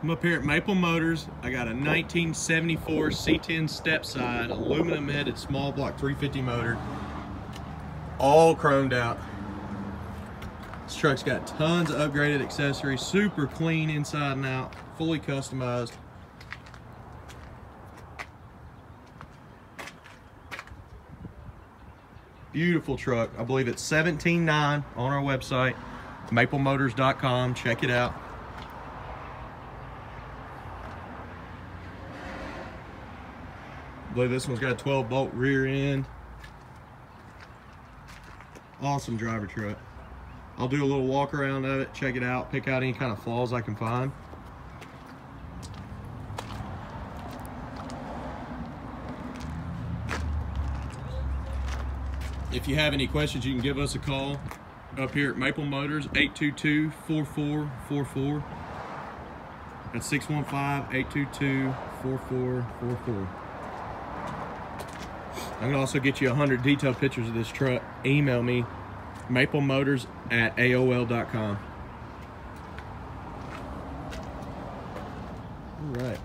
I'm up here at Maple Motors. I got a 1974 C10 step side, aluminum headed small block 350 motor, all chromed out. This truck's got tons of upgraded accessories, super clean inside and out, fully customized. Beautiful truck. I believe it's 17.9 on our website, maplemotors.com. Check it out. Believe this one's got a 12 bolt rear end. Awesome driver truck. I'll do a little walk around of it, check it out, pick out any kind of flaws I can find. If you have any questions, you can give us a call up here at Maple Motors, 822-4444. That's 615-822-4444. I'm gonna also get you 100 detailed pictures of this truck. Email me, maplemotors at AOL.com. All right.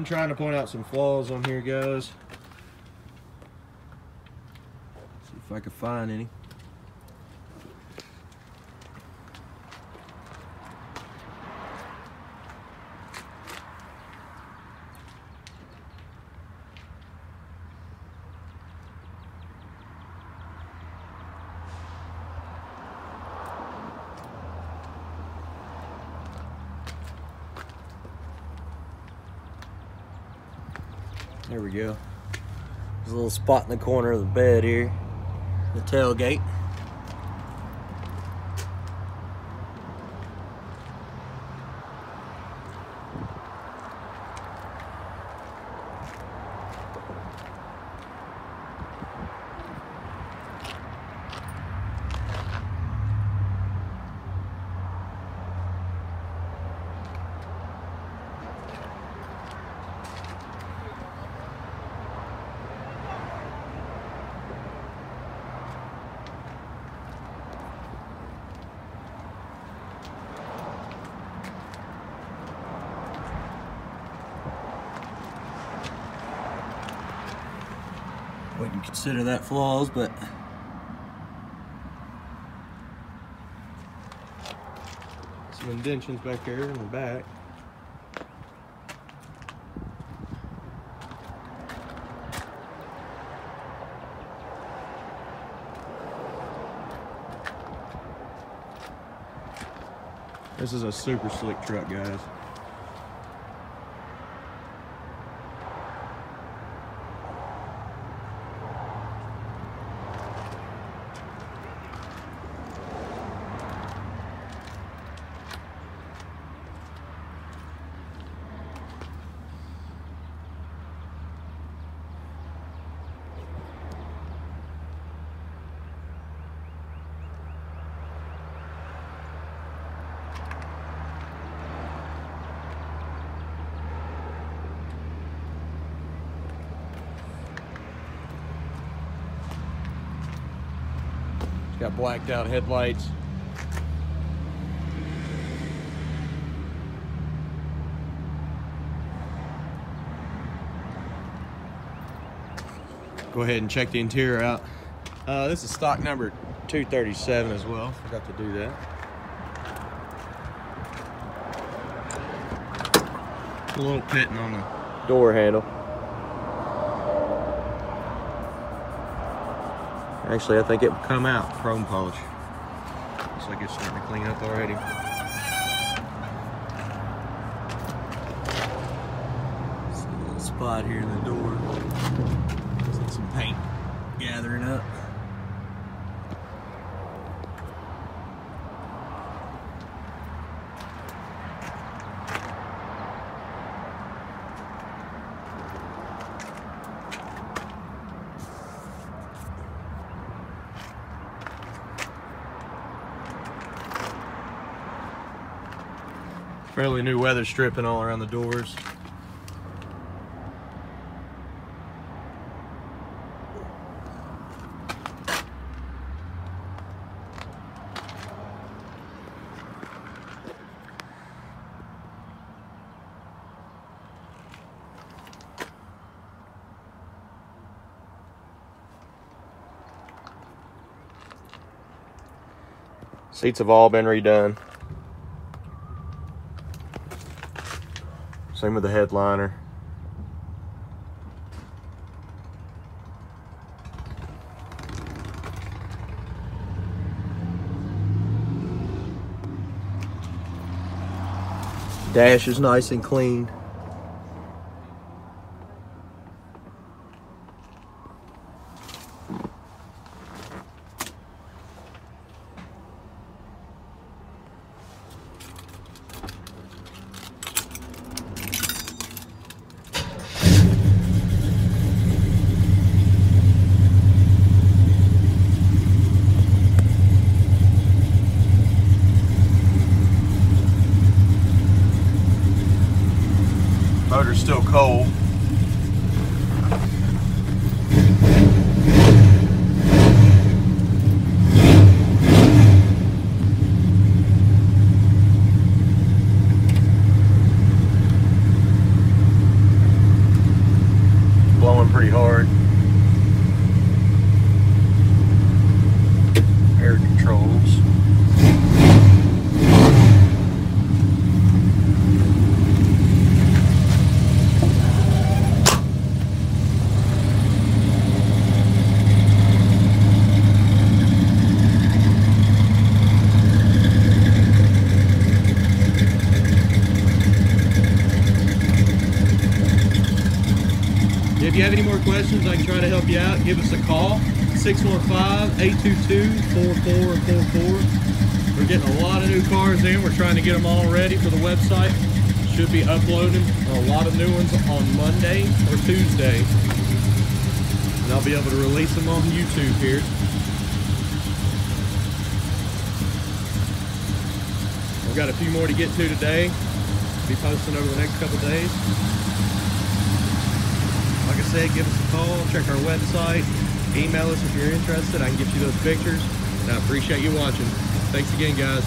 I'm trying to point out some flaws on here, guys. See if I can find any. There we go. There's a little spot in the corner of the bed here. The tailgate. Wouldn't consider that flaws, but some indentions back here in the back. This is a super slick truck, guys. Got blacked out headlights. Go ahead and check the interior out. Uh, this is stock number 237 as well. Forgot to do that. A little pitting on the door handle. Actually, I think it will come out chrome polish. Looks like it's starting to clean up already. See a little spot here in the door. See some paint gathering up. Fairly new weather stripping all around the doors. Seats have all been redone. Same with the headliner. Dash is nice and clean. Motor's you have any more questions, I can try to help you out. Give us a call, 615-822-4444. We're getting a lot of new cars in. We're trying to get them all ready for the website. Should be uploading a lot of new ones on Monday or Tuesday. And I'll be able to release them on YouTube here. We've got a few more to get to today. Be posting over the next couple days. Like I said, give us a call, check our website, email us if you're interested. I can get you those pictures. And I appreciate you watching. Thanks again, guys.